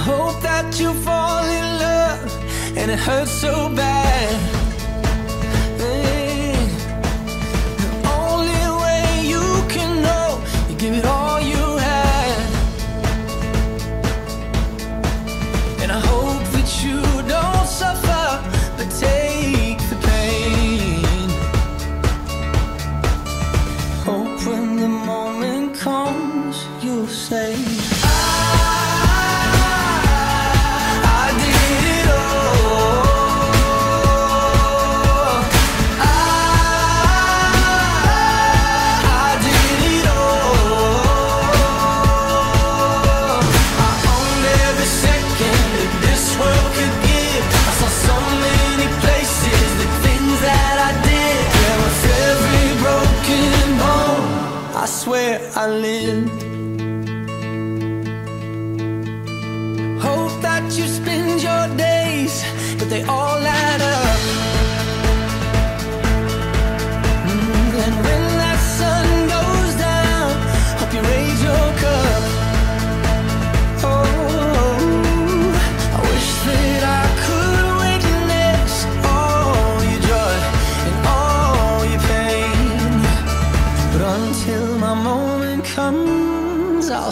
hope that you fall in love and it hurts so bad. The only way you can know, you give it all you. And I hope that you don't suffer, but take the pain. Hope when the moment comes, you'll say. where I live. Hope that you spend your days But they all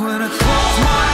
when I close my eyes.